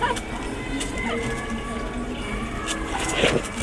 Ha ha ha!